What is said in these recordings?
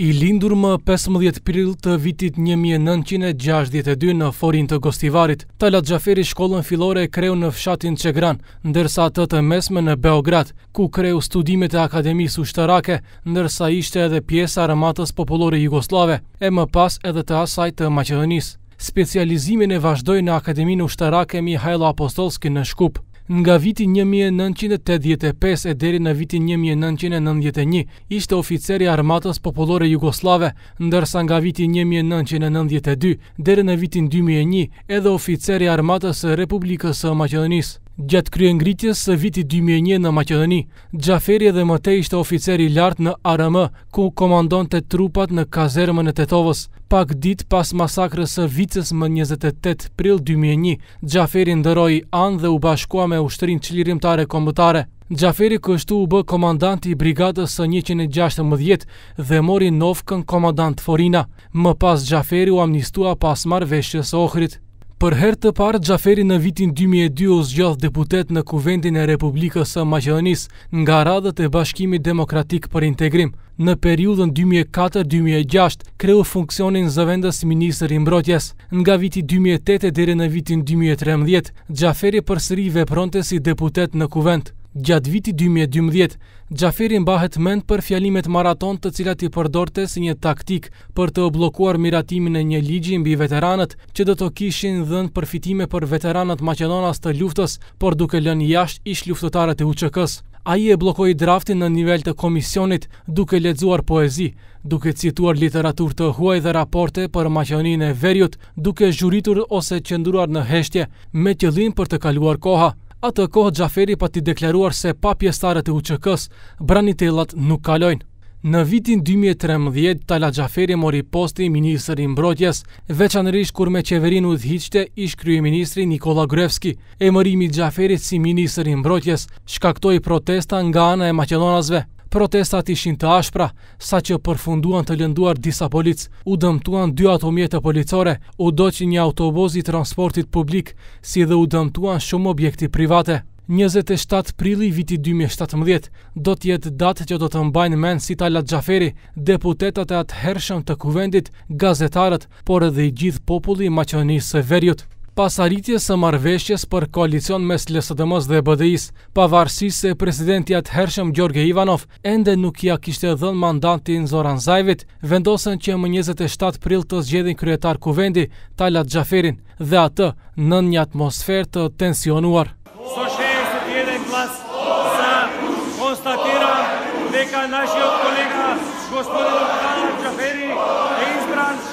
I lindur më 15 prill të vitit 1962 në Forinë të Gostivarit, Talat Xhaferi shkollën fillore e kreu në fshatin Çegran, ndërsa atë të mesme në Beograd, ku kreu studimet e Akademisë Ushtarake, ndërsa ishte edhe pjesë e Armatës Popullore Jugosllave, e më pas edhe të asaj të Maqedonisë. Specializimin e vazhdoi në Akademinë Ushtarake Mihajlo Apostollski në Shkup. Nga viti një mijë e nëntëqind e tetëdhjetë e pesë e deri në vitin një mijë e nëntëqind e nëntëdhjetë e një ishte oficer i Armatës Popullore Jugosllave, ndërsa nga viti një mijë e nëntëqind e nëntëdhjetë e dy deri në vitin dy mijë e një edhe oficer i Armatës së Republikës së Maqedonisë. Gjatë kryengritjes së vitit dy mijë e një në Maqedoni, Xhaferi edhe më tej ishte oficer i lartë në ARM, ku komandonte trupat në kazermën e Tetovës. Pak ditë pas masakrës së Vicës më njëzet e tetë prill dy mijë e një, Xhaferi ndërroi anë dhe u bashkua me Ushtrinë Çlirimtare Kombëtare. Xhaferi kështu u bë komandant i Brigadës së njëqind e gjashtëmbëdhjetë dhe mori nofkën Komandant Forina. Më pas Xhaferi u amnistua pas Marrëveshjes së Ohrit. Për herë të parë, Xhaferi në vitin 2002 u zgjodh deputet në Kuvendin e Republikës së Maqedonisë nga radhët e Bashkimit Demokratik për Integrim. Në periudhën 2004-2006 kreu funksionin zëvendësministër i Mbrojtjes. Nga viti 2008 e deri në vitin 2013, Xhaferi përsëri vepronte si deputet në Kuvend. Gjatë vitit 2012, Xhaferi mbahet mend për fjalimet maraton të cilat i përdorte si një taktikë për të bllokuar miratimin e një ligji mbi veteranët që do të kishin dhënë përfitime për veteranët maqedonas të luftës, por duke lënë jashtë ish-luftëtarët e UÇK-së. Ai e bllokoi draftin në nivel të komisionit duke lexuar poezi, duke cituar literaturë të huaj dhe raporte për Maqedoninë e Veriut, duke zhuritur ose qëndruar në heshtje me qëllim për të kaluar koha. Atë kohë Xhaferi pati deklaruar se pa pjesëtarët e UÇK-së, branitellat nuk kalojnë. Në vitin dy mijë e trembëdhjetë, Talat Xhaferi mori postin ministër i Mbrojtjes, veçanërisht kur me qeverinë udhëhiqte ish-kryeministri Nikolla Gruevski. Emërimi i Xhaferit si ministër i Mbrojtjes shkaktoi protesta nga ana e maqedonasve. Protestat ishin të ashpra, Saqë përfunduan të lënduar disa policë, u dëmtuan dy automjete policore, u dogj një autobus i transportit publik, si dhe u dëmtuan shumë objekte private. Njëzet e shtatë prilli i vitit dy mijë e shtatëmbëdhjetë do të jetë datë që do të mbajnë mend si Talat Xhaferi, deputetët e atëhershëm të Kuvendit, gazetarët, por edhe i gjithë populli i Maqedonisë së Veriut. Pas arritjes së marrëveshjes për koalicion mes LSDM-së dhe BDI-së, pavarësisht se presidenti i atëhershëm Gjorge Ivanov ende nuk ia kishte dhënë mandatin Zoran Zaevit, vendosën që më njëzet e shtatë prill të zgjedhin kryetar Kuvendi, Talat Xhaferin, dhe atë nën një atmosferë të tensionuar. So sheeset i eden glas za konstatiram deka nashiot kolega gospodin Talat Xhaferi e izbran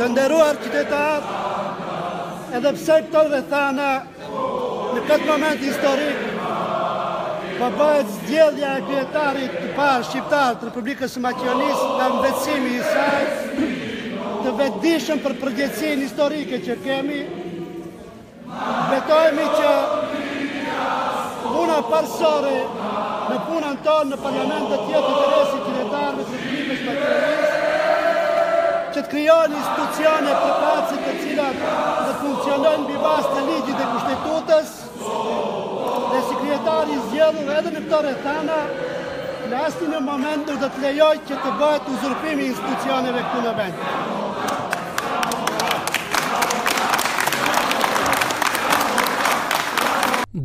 Të nderuar qytetarë, edhe pse këto rrethana në këtë moment historik po bëhet zgjedhja e kryetarit të parë shqiptar të Republikës së Maqedonisë nga mëvetësimi i saj, të vetëdijshëm për përgjegjësinë historike që kemi Betohemi që puna parësore në punën tonë në parlament do të jetë interesi i qytetarëve të klimës për kërënisë, që të krijohen institucione të pastra të cilat do të funksionojnë mbi bazë të ligjit dhe kushtetutës, dhe si kryetar i zgjedhur edhe në këto rrethana, në asnjë moment nuk do të lejoj që të bëhet uzurpimi i institucioneve këtu në vend.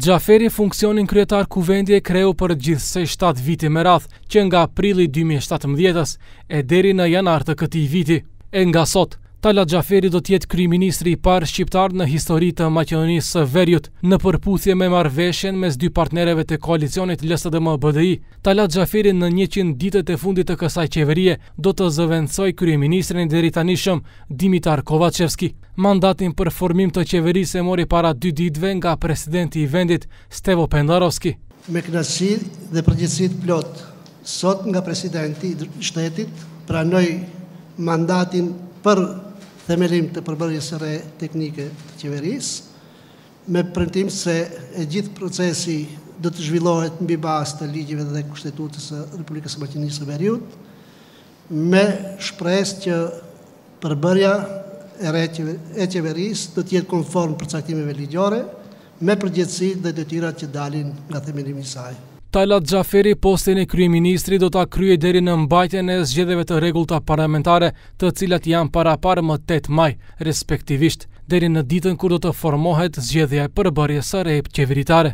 Xhaferi funksionin kryetar kuvendi e kreu për gjithsej 7 vite me radhë, që nga prilli i 2017-ës e deri në janar të këtij viti. E nga sot, Talat Xhaferi do të jetë kryeministri i parë shqiptar në histori të Maqedonisë së Veriut, në përputhje me marrëveshjen mes dy partnereve të koalicionit LSDM-BDI, Talat Xhaferi në njëqind ditët e fundit të kësaj qeverie do të zëvendësojë kryeministrin e deritanishëm Dimitar Kovaçevski. Mandatin për formim të qeverisë e mori para dy ditëve nga presidenti i vendit, Stevo Pendarovski. Me kënaqësi dhe përgjegjësi të plotë, sot nga presidenti i shtetit pranoj mandatin për themelim të përbërjes së re teknike të qeverisë. me premtim se e gjithë procesi do të zhvillohet mbi bazë të ligjeve dhe Kushtetutës së Republikës së Maqedonisë së Veriut, me shpresë që përbërja e re e qeverisë do të jetë konform përcaktimeve ligjore, me përgjegjësitë dhe detyrat që dalin nga themelimi i saj. Talat Xhaferi postin e kryeministrit do ta kryejë deri në mbajtjen e zgjedhjeve të rregullta parlamentare, të cilat janë paraparë më tetë maj, respektivisht, deri në ditën kur do të formohet zgjedhja e përbërjes së re qeveritare.